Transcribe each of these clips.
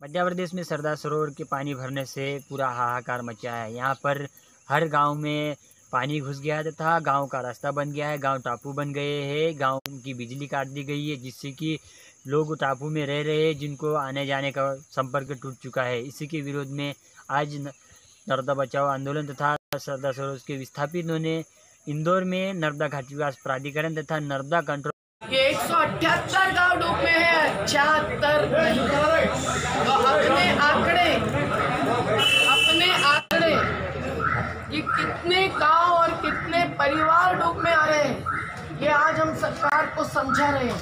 मध्य प्रदेश में सरदार सरोवर के पानी भरने से पूरा हाहाकार मचा है। यहाँ पर हर गाँव में पानी घुस गया तथा गाँव का रास्ता बन गया है। गाँव टापू बन गए हैं। गाँव की बिजली काट दी गई है जिससे कि लोग टापू में रह रहे हैं, जिनको आने जाने का संपर्क टूट चुका है। इसी के विरोध में आज नर्मदा बचाओ आंदोलन तथा सरदार सरोवर के विस्थापितों ने इंदौर में नर्मदा घाटी विकास प्राधिकरण तथा नर्मदा कंट्रोल एक सौ अठहत्तर गाँव डूब है, छिहत्तर तो अपने आंकड़े अपने आंकड़े कि कितने गाँव और कितने परिवार डूब में आ रहे हैं। ये आज हम सरकार को समझा रहे हैं।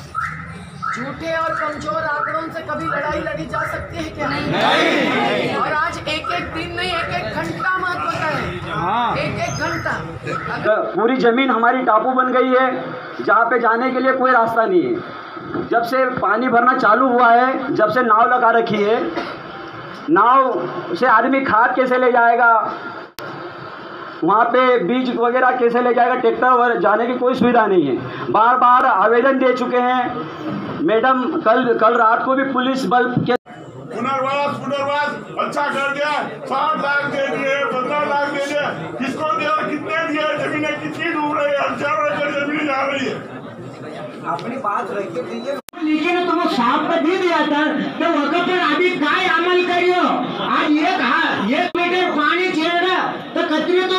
झूठे और कमज़ोर आंकड़ों से कभी लड़ाई लड़ी जा सकती है क्या? नहीं। नहीं। और आज एक एक दिन नहीं एक एक घंटा महत्व का है। एक एक घंटा। अगर पूरी ज़मीन हमारी टापू बन गई है जहाँ पे जाने के लिए कोई रास्ता नहीं है। जब से पानी भरना चालू हुआ है जब से नाव लगा रखी है नाव से आदमी खाद कैसे ले जाएगा? वहाँ पे बीज वगैरह कैसे ले जाएगा ट्रैक्टर वगैरह जाने की कोई सुविधा नहीं है। बार बार आवेदन दे चुके हैं। मैडम कल कल रात को भी पुलिस बल के पुनर्वास पुनर्वास अच्छा कर दिया। साठ लाख दे दिए पंद्रह लाख दे दिए। किसको दिया और कितने दिए? जमीनें कितनी डूब रही है? हज़ारों एकड़ जमीनें जा रही है। अपनी बात लेकिन तुम साफ़ कर दी दिया था तो वहाँ पर अभी काय अमल करियो आज एक हा एक मीटर पानी छेड़ा तो कतरी तो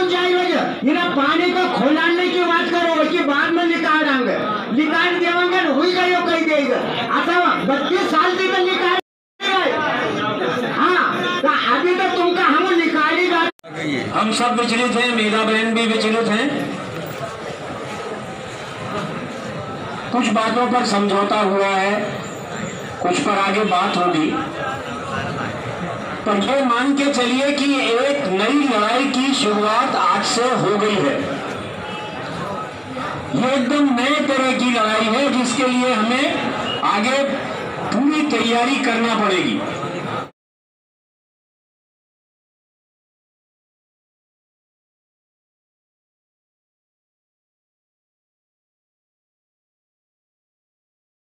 इन्हें पानी को खोलाने की बात करो उसके बाद में निकाल देंगे निकाल देवेंगे हुई गयो कही देगा अथवा बत्तीस साल तक तो निकाल हाँ तो अभी तो तुमका हम निकालेगा हम सब विचलित हैं, मीरा बहन भी विचलित हैं। कुछ बातों पर समझौता हुआ है, कुछ पर आगे बात होगी। पर ये मान के चलिए कि एक नई की शुरुआत आज से हो गई है। ये एकदम नए तरह की लड़ाई है, जिसके लिए हमें आगे पूरी तैयारी करना पड़ेगी।